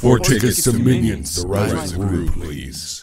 Four tickets to Minions, the Rising Group, please.